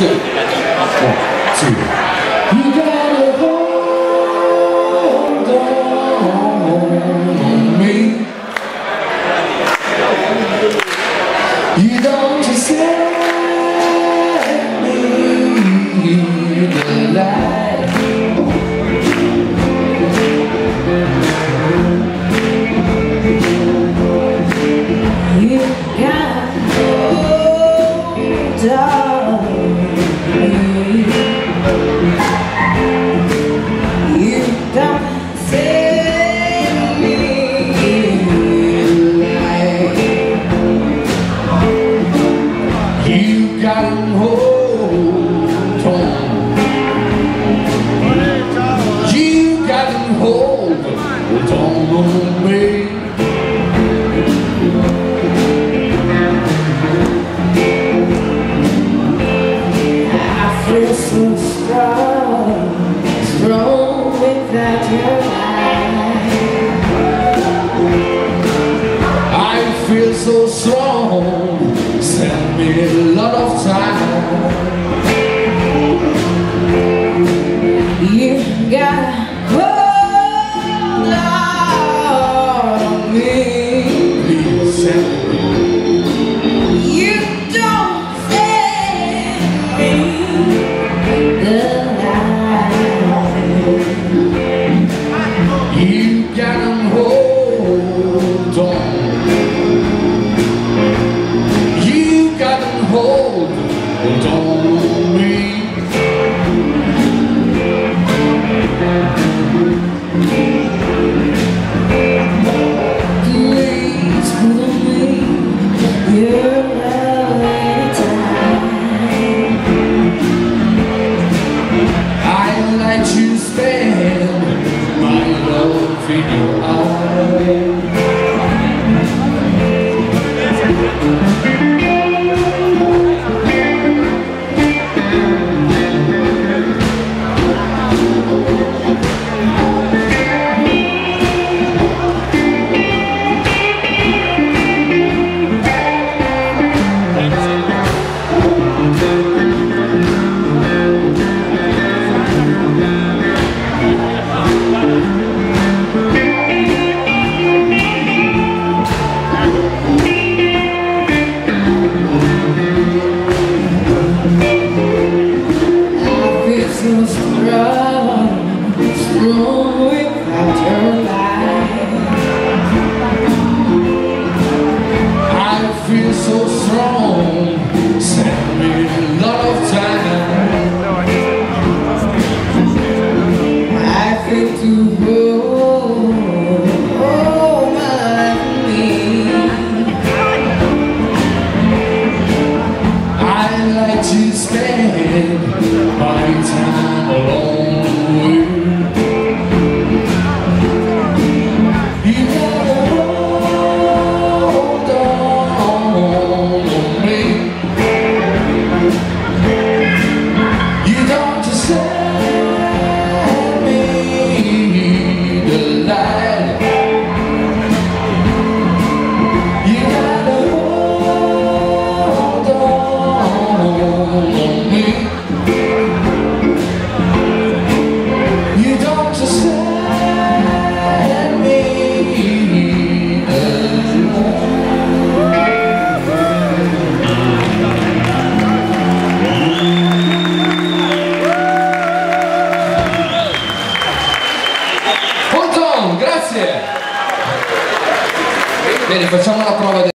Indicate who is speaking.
Speaker 1: すぐ。old, it's all on me.
Speaker 2: So strong, without your.
Speaker 1: I feel so strong, send me a lot of time.
Speaker 2: You
Speaker 1: got feed
Speaker 2: you.
Speaker 1: By time alone. Bene, facciamo la prova.